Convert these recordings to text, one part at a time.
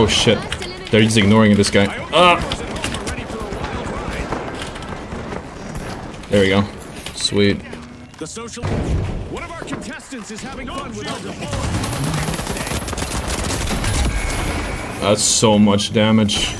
Oh shit. They're just ignoring this guy. Ah! There we go. Sweet. The social. One of our contestants is having fun with our That's so much damage.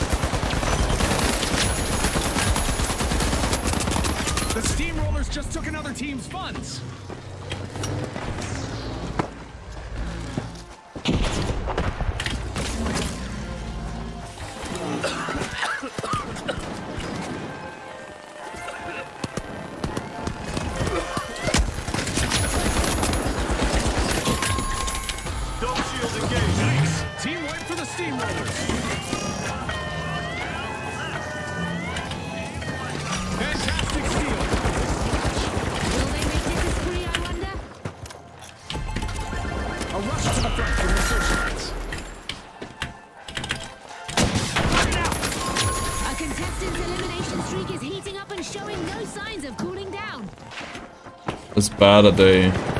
Showing no signs of cooling down. It's bad that.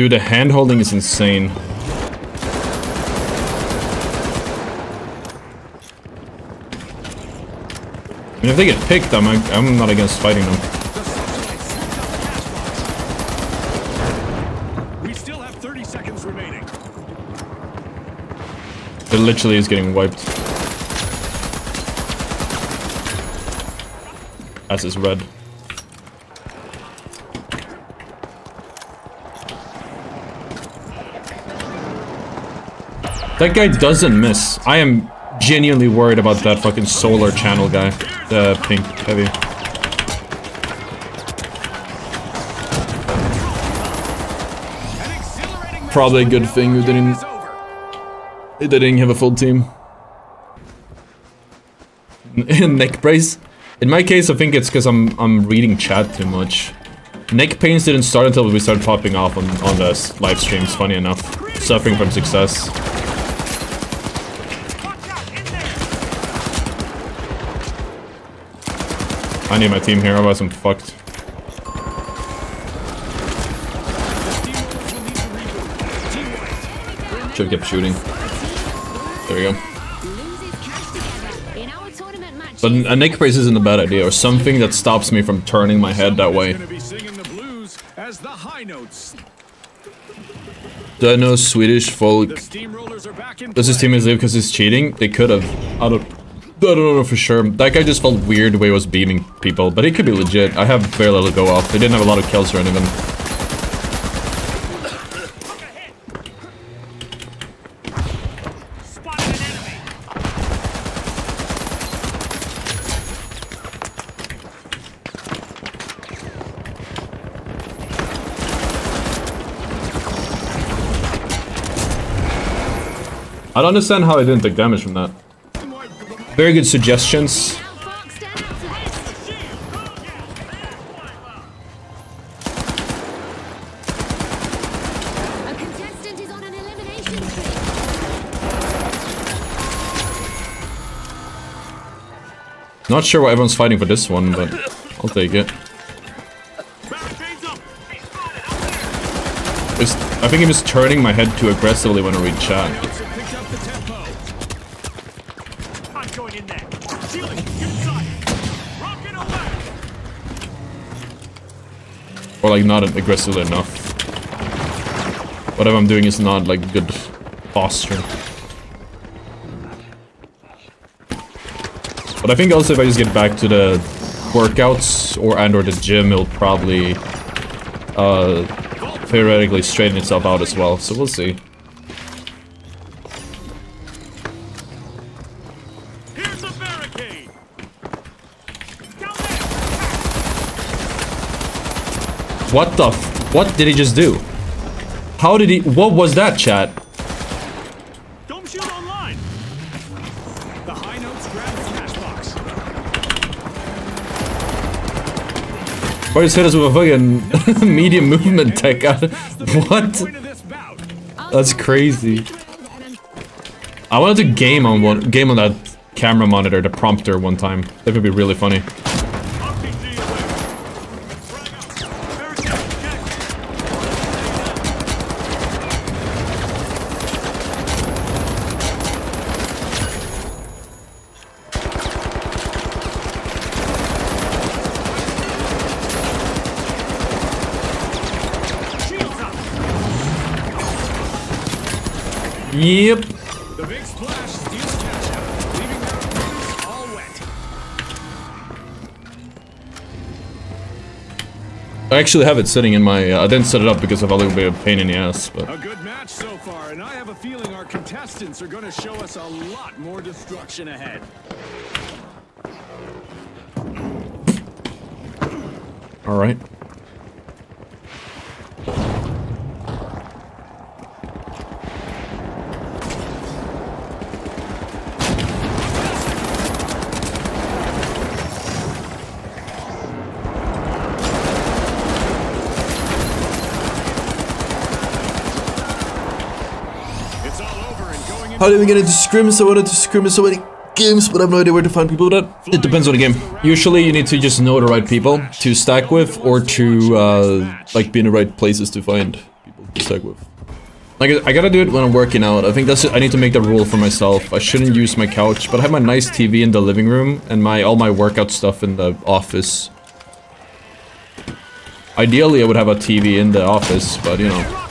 Dude, the hand holding is insane. I mean, if they get picked, I'm, I'm not against fighting them. The socialites slipped out the cash box. We still have 30 seconds remaining. It literally is getting wiped. As is red. That guy doesn't miss. I am genuinely worried about that fucking solar channel guy. The pink heavy. Probably a good thing we didn't- They didn't have a full team. Neck brace. In my case, I think it's because I'm I'm reading chat too much. Neck pains didn't start until we started popping off on on the live streams. Funny enough, suffering from success. I need my team here, otherwise I'm fucked. Should have kept shooting. There we go. Loses cash together. In our tournament matches, But a neck brace isn't a bad idea, or something that stops me from turning my head that way. Gonna be singing the blues as the high notes. Do I know Swedish folk? Steamrollers are back in Does his teammates leave because he's cheating? They could have. I don't. I don't know for sure. That guy just felt weird the way he was beaming people, but he could be legit. I have very little go off. They didn't have a lot of kills or anything. I don't understand how I didn't take damage from that. Very good suggestions. now Fox stand up to this. A contestant is on an elimination streak. Not sure why everyone's fighting for this one, but I'll take it. It's, I think I'm just turning my head too aggressively when I read chat. Or like not aggressively enough. Whatever I'm doing is not like good posture. But I think also if I just get back to the workouts or and or the gym, it'll probably uh, theoretically straighten itself out as well. So we'll see. barricade! Down there! What the f- What did he just do? How did he- What was that, chat? Dome shield online! The high notes grab the smash box. Why just hit us with a fucking medium movement tech? what? Point of this bout. That's crazy. I wanted to game on one game on that camera monitor, the prompter one time. That would be really funny. RPG away. Frag out. Barricade check. Shields up. Yep. The big splash steals cash leaving their opponents all wet. I actually have it sitting in my. Uh, I didn't set it up because of a little bit of pain in the ass, but A good match so far, and I have a feeling our contestants are going to show us a lot more destruction ahead. all right. How did we get into scrims? I wanted to scrim so many games, but I have no idea where to find people that. It depends on the game. Usually, you need to just know the right people to stack with, or to uh, like be in the right places to find people to stack with. Like I gotta do it when I'm working out. I think that's it. I need to make the rule for myself. I shouldn't use my couch, but I have my nice TV in the living room and my all my workout stuff in the office. Ideally, I would have a TV in the office, but you know.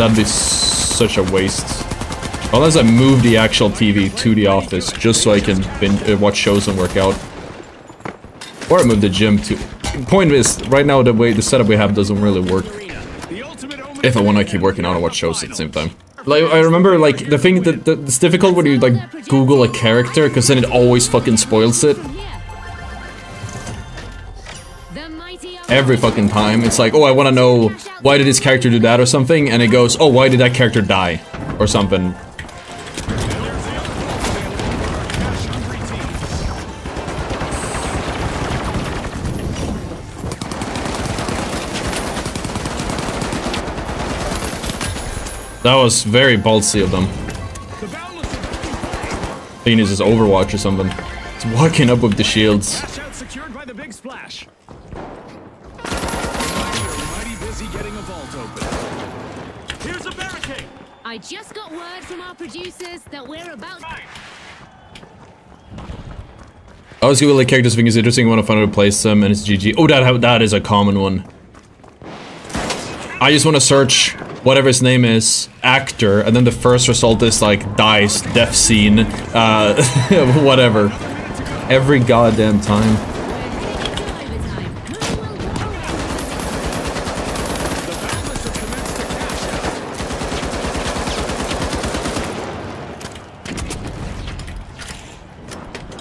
That'd be such a waste. Unless I move the actual TV to the office just so I can bin uh, watch shows and work out. Or I move the gym to. Point is, right now the way the setup we have doesn't really work. If I want to keep working out and watch shows at the same time. Like I remember, like the thing that it's difficult when you like Google a character because then it always fucking spoils it. Every fucking time, it's like, oh, I want to know why did this character do that or something, and it goes, oh, why did that character die, or something. That was very ballsy of them. Is, is Overwatch or something. It's walking up with the shields. cash out secured by the big splash. They're mighty busy getting a vault open. Here's a barricade. I just got word from our producers that we're about. I always Google like characters thing is interesting. Want to find out to place them, and it's GG. Oh, that that is a common one. I just want to search whatever his name is, actor, and then the first result is like dice, death scene, uh, whatever. Every goddamn time. Overtime. Who will go? The boundless have commenced the cash out.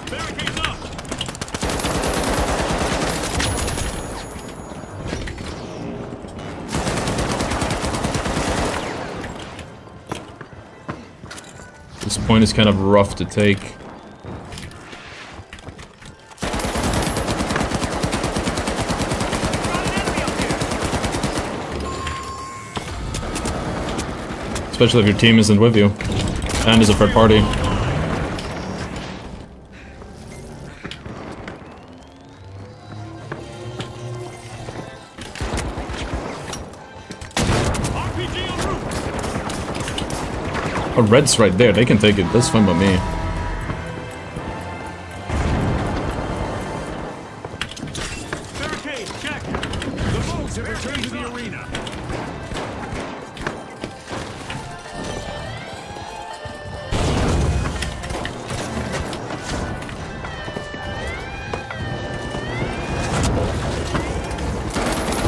Barricades up. This point is kind of rough to take. Especially if your team isn't with you. And is a third party. Oh, red's right there. They can take it. That's fine by me.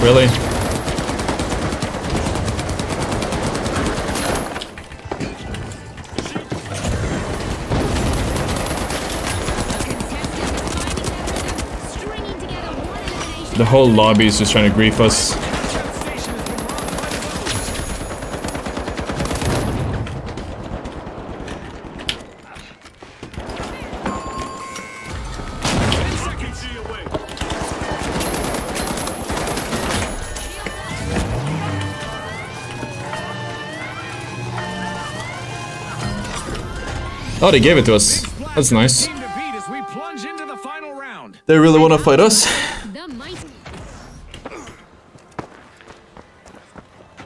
Barricade, whole lobby is just trying to grief us. Oh, they gave it to us. That's nice. They really want to fight us. The mighty.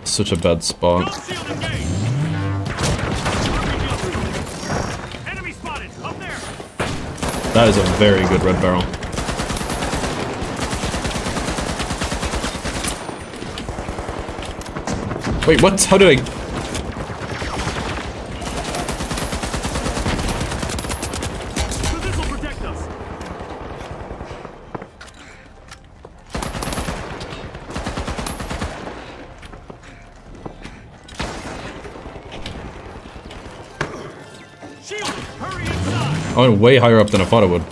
Such a bad spot. Dome shield engage. Enemy spotted. Up there. That is a very good red barrel. Wait, what? How did I... I went way higher up than I thought I would.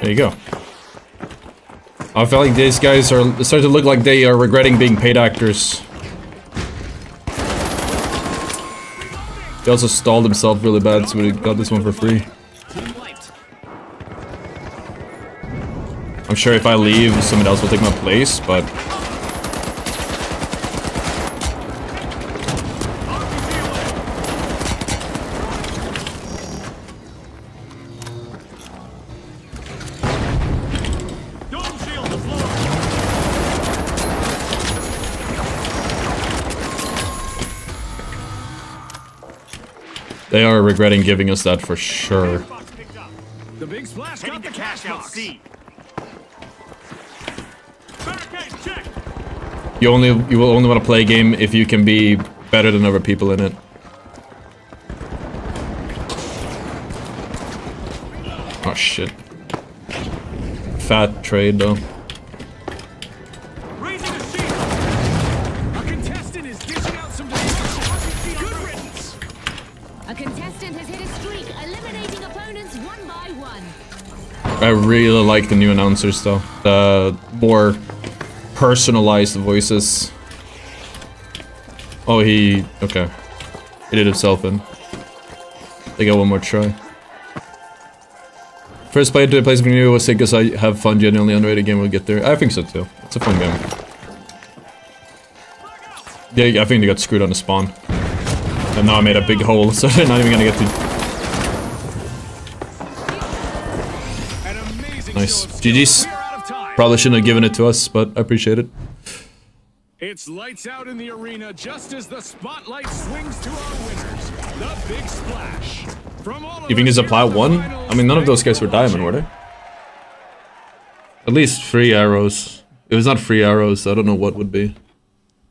There you go. I feel like these guys are starting to look like they are regretting being paid actors. They also stalled himself really bad, so we got this one for free. I'm sure if I leave, someone else will take my place, but they are regretting giving us that for sure. Box picked up. The big splash got the cash box. C. You only you will only want to play a game if you can be better than other people in it. Oh shit. Fat trade though. I really like the new announcers though. The more personalized voices. Oh, he okay. He did himself in. They got one more try. First play to a place new was because I have fun genuinely underrated game will get there. I think so too. It's a fun game. Yeah, I think they got screwed on the spawn. And now I made a big hole, so they're not even gonna get to Nice. GG's. We're out of time. Probably shouldn't have given it to us, but I appreciate it. It's lights out in the arena just as the spotlight swings to our winners. The big splash. From all of You think us it's a plat one? I mean, none of those guys were diamond, were they? At least three arrows. If it's not free arrows, I don't know what would be.